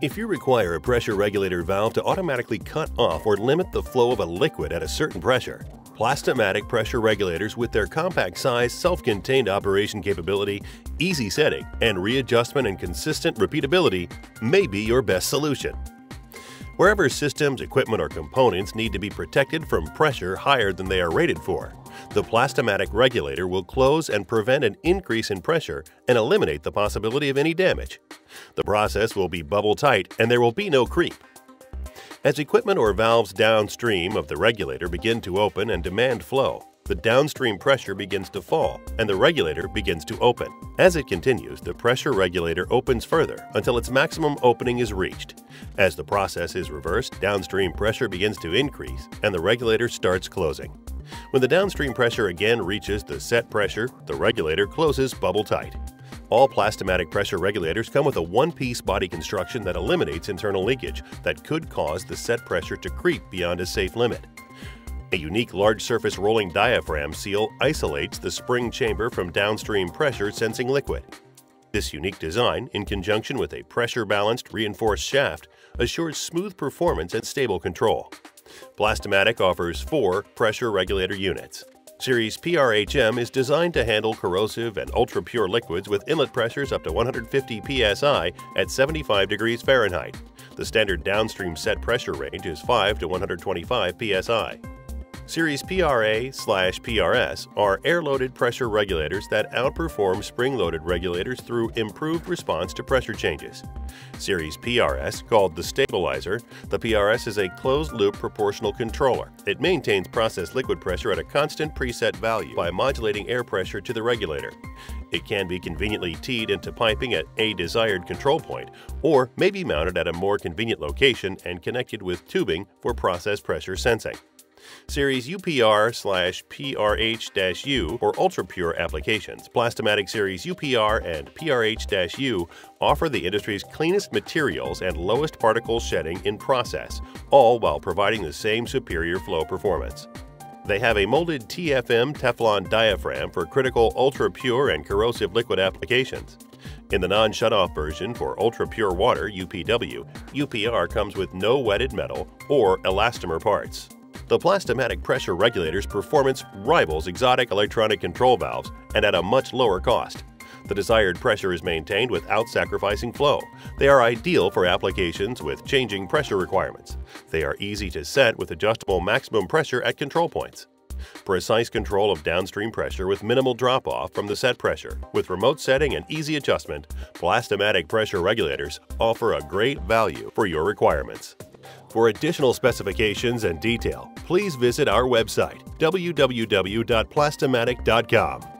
If you require a pressure regulator valve to automatically cut off or limit the flow of a liquid at a certain pressure, Plast-O-Matic pressure regulators with their compact size, self-contained operation capability, easy setting, and readjustment and consistent repeatability may be your best solution. Wherever systems, equipment, or components need to be protected from pressure higher than they are rated for, the Plast-O-Matic regulator will close and prevent an increase in pressure and eliminate the possibility of any damage. The process will be bubble tight and there will be no creep. As equipment or valves downstream of the regulator begin to open and demand flow, the downstream pressure begins to fall and the regulator begins to open. As it continues, the pressure regulator opens further until its maximum opening is reached. As the process is reversed, downstream pressure begins to increase and the regulator starts closing. When the downstream pressure again reaches the set pressure, the regulator closes bubble tight. All Plast-O-Matic pressure regulators come with a one-piece body construction that eliminates internal leakage that could cause the set pressure to creep beyond a safe limit. A unique large surface rolling diaphragm seal isolates the spring chamber from downstream pressure sensing liquid. This unique design, in conjunction with a pressure-balanced reinforced shaft, assures smooth performance and stable control. Plast-O-Matic offers four pressure regulator units. Series PRHM is designed to handle corrosive and ultra-pure liquids with inlet pressures up to 150 psi at 75 degrees Fahrenheit. The standard downstream set pressure range is 5 to 125 psi. Series PRA slash PRS are air-loaded pressure regulators that outperform spring-loaded regulators through improved response to pressure changes. Series PRS, called the stabilizer, the PRS is a closed-loop proportional controller. It maintains process liquid pressure at a constant preset value by modulating air pressure to the regulator. It can be conveniently teed into piping at a desired control point, or may be mounted at a more convenient location and connected with tubing for process pressure sensing. Series UPR slash PRH-U or ultra-pure applications, Plast-O-Matic Series UPR and PRH-U offer the industry's cleanest materials and lowest particle shedding in process, all while providing the same superior flow performance. They have a molded TFM Teflon diaphragm for critical ultra-pure and corrosive liquid applications. In the non-shutoff version for ultra-pure water UPW, UPR comes with no wetted metal or elastomer parts. The Plast-O-Matic pressure regulator's performance rivals exotic electronic control valves and at a much lower cost. The desired pressure is maintained without sacrificing flow. They are ideal for applications with changing pressure requirements. They are easy to set with adjustable maximum pressure at control points. Precise control of downstream pressure with minimal drop-off from the set pressure. With remote setting and easy adjustment, Plast-O-Matic pressure regulators offer a great value for your requirements. For additional specifications and detail, please visit our website, www.plastomatic.com.